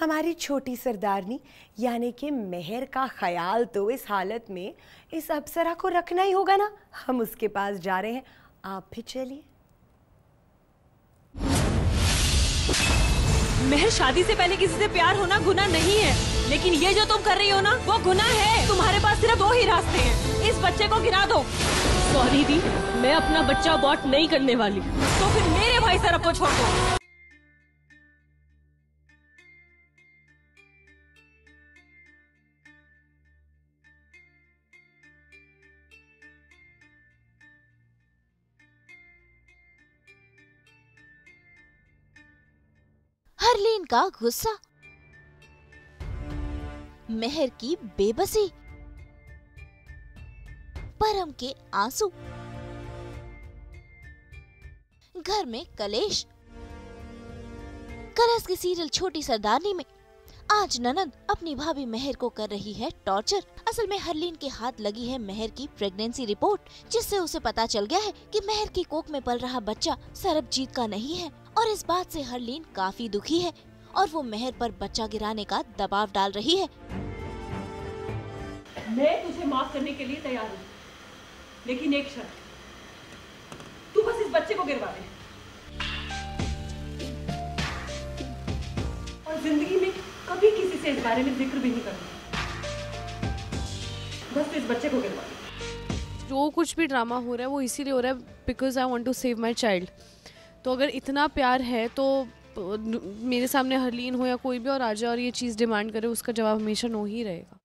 हमारी छोटी सरदारनी यानी कि मेहर का ख्याल तो इस हालत में इस अप्सरा को रखना ही होगा ना। हम उसके पास जा रहे हैं। आप भी चलिए। मेहर शादी से पहले किसी से प्यार होना गुना नहीं है। लेकिन ये जो तुम कर रही हो ना वो गुना है। तुम्हारे पास सिर्फ़ दो ही रास्ते हैं। इस बच्चे को गिरा दो। सॉरी दी मैं अपना बच्चा अबॉर्ट नहीं करने वाली। तो फिर मेरे भाई सरब को छोड़ दो। हरलीन का गुस्सा। मेहर की बेबसी। परम के आँसू। घर में कलेश। कलश की सीरियल छोटी सरदारनी में आज ननद अपनी भाभी मेहर को कर रही है टॉर्चर। असल में हरलीन के हाथ लगी है मेहर की प्रेगनेंसी रिपोर्ट, जिससे उसे पता चल गया है कि मेहर की कोख में पल रहा बच्चा सरबजीत का नहीं है, और इस बात से हरलीन काफ़ी दुखी है, और वो मेहर पर बच्चा गिराने का दबाव डाल रही है। मैं तुझे माफ़ करने के लिए तैयार हूँ, लेकिन एक शर्त, तू बस इस बच्चे को गिरवा दे। कभी किसी से इस बारे में ज़िक्र भी नहीं करना। बस इस बच्चे को गिरवा जो कुछ भी ड्रामा हो रहा है वो इसीलिए हो रहा है because I want to save my child तो अगर इतना प्यार है तो मेरे सामने हरलीन हो या कोई भी और आ जाए और ये चीज़ डिमांड करे उसका जवाब हमेशा नो ही रहेगा।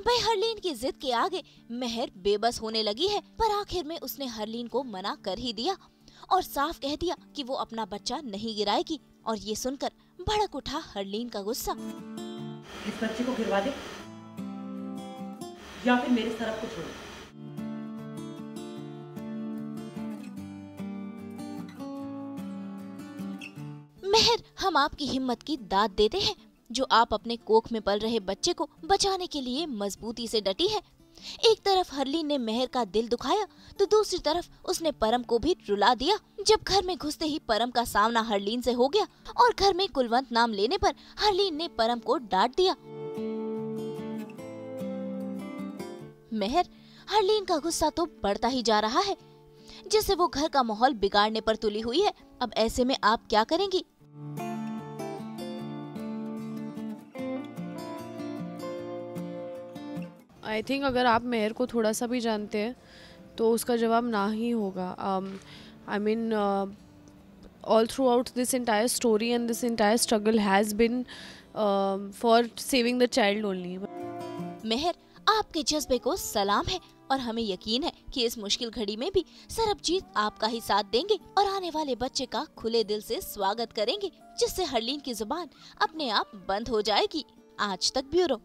भाई हरलीन की जिद के आगे मेहर बेबस होने लगी है पर आखिर में उसने हरलीन को मना कर ही दिया। और साफ़ कह दिया कि वो अपना बच्चा नहीं गिराएगी। और ये सुनकर भड़क उठा हरलीन का गुस्सा। इस बच्चे को गिरवा दे। या फिर मेरे सरफ को छोड़ मेहर हम आपकी हिम्मत की दाद देते हैं जो आप अपने कोख में पल रहे बच्चे को बचाने के लिए मजबूती से डटी है। एक तरफ़ हरलीन ने मेहर का दिल दुखाया तो दूसरी तरफ़ उसने परम को भी रुला दिया। जब घर में घुसते ही परम का सामना हरलीन से हो गया और घर में कुलवंत नाम लेने पर हरलीन ने परम को डांट दिया। मेहर, हरलीन का गुस्सा तो बढ़ता ही जा रहा है। जिससे वो घर का माहौल बिगाड़ने पर तुली हुई है, अब ऐसे में आप क्या करेंगी? आई थिंक अगर आप मेयर को थोड़ा सा भी जानते हैं तो उसका जवाब ना ही होगा। I mean all throughout this entire story and this entire struggle has been for saving the child only Mehar, आपके जज्बे को सलाम है और हमें यकीन है कि इस मुश्किल घड़ी में भी सरबजीत आपका ही साथ देंगे और आने वाले बच्चे का खुले दिल से स्वागत करेंगे, जिससे हरलीन की ज़ुबान अपने आप बंद हो जाएगी। आज तक ब्यूरो।